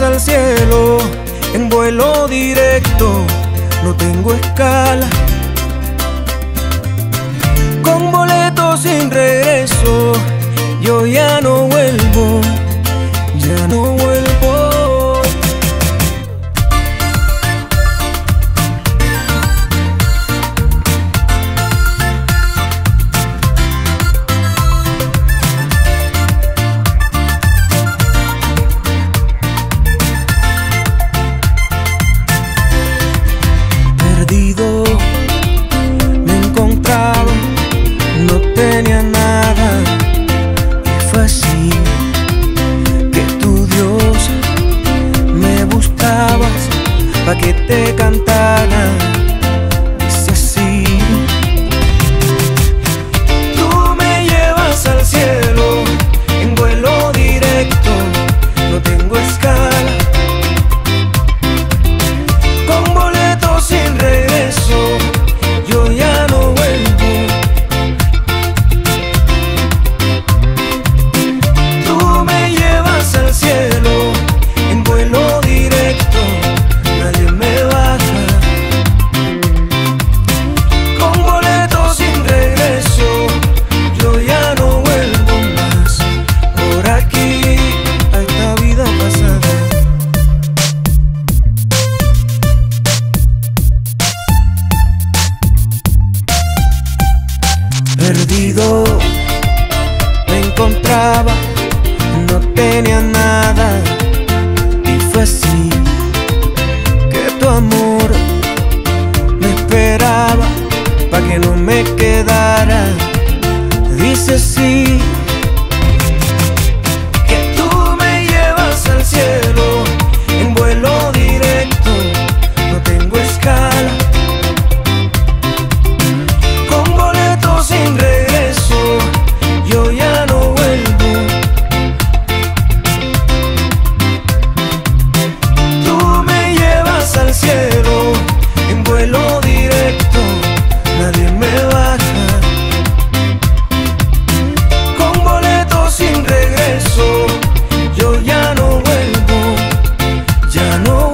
al cielo, en vuelo directo, no tengo escala. Con boleto sin regreso me quedara. Dice sí mano